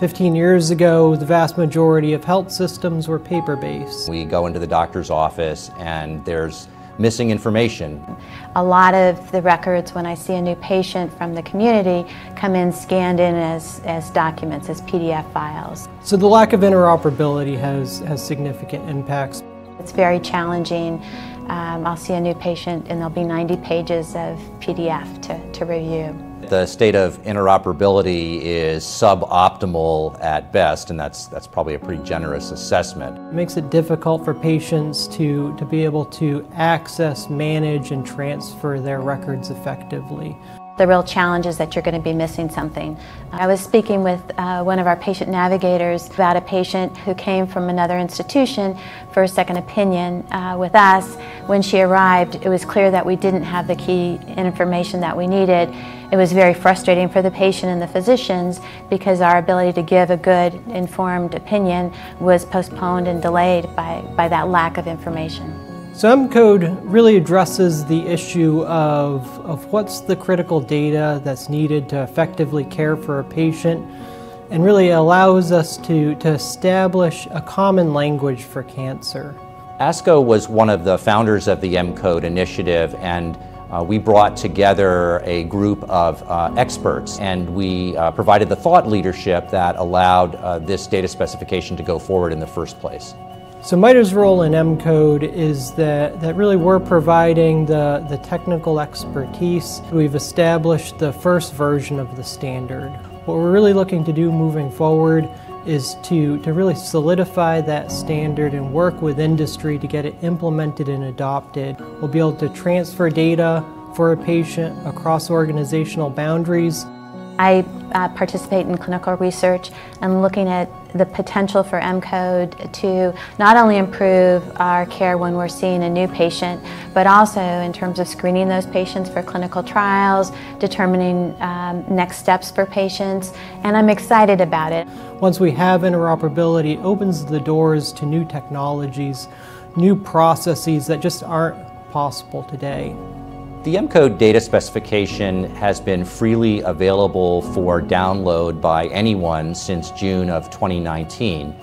15 years ago, the vast majority of health systems were paper-based. We go into the doctor's office and there's missing information. A lot of the records when I see a new patient from the community come in scanned in as, as documents, as PDF files. So the lack of interoperability has, has significant impacts. It's very challenging. Um, I'll see a new patient and there'll be 90 pages of PDF to, to review. The state of interoperability is suboptimal at best, and that's, that's probably a pretty generous assessment. It makes it difficult for patients to, to be able to access, manage, and transfer their records effectively. The real challenge is that you're going to be missing something. I was speaking with uh, one of our patient navigators about a patient who came from another institution for a second opinion uh, with us. When she arrived, it was clear that we didn't have the key information that we needed. It was very frustrating for the patient and the physicians because our ability to give a good informed opinion was postponed and delayed by, by that lack of information. So mCODE really addresses the issue of, of what's the critical data that's needed to effectively care for a patient and really allows us to, to establish a common language for cancer. ASCO was one of the founders of the mCODE initiative and uh, we brought together a group of uh, experts and we uh, provided the thought leadership that allowed uh, this data specification to go forward in the first place. So MITRE's role in mCODE is that, that really we're providing the, the technical expertise. We've established the first version of the standard. What we're really looking to do moving forward is to, to really solidify that standard and work with industry to get it implemented and adopted. We'll be able to transfer data for a patient across organizational boundaries I uh, participate in clinical research and looking at the potential for mCODE to not only improve our care when we're seeing a new patient, but also in terms of screening those patients for clinical trials, determining um, next steps for patients, and I'm excited about it. Once we have interoperability, it opens the doors to new technologies, new processes that just aren't possible today. The mCODE data specification has been freely available for download by anyone since June of 2019.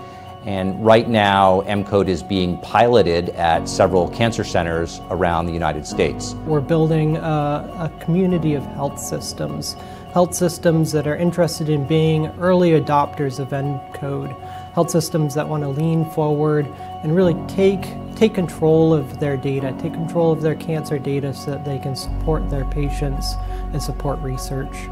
And right now, mCODE is being piloted at several cancer centers around the United States. We're building a, a community of health systems, health systems that are interested in being early adopters of mCODE health systems that want to lean forward and really take, take control of their data, take control of their cancer data so that they can support their patients and support research.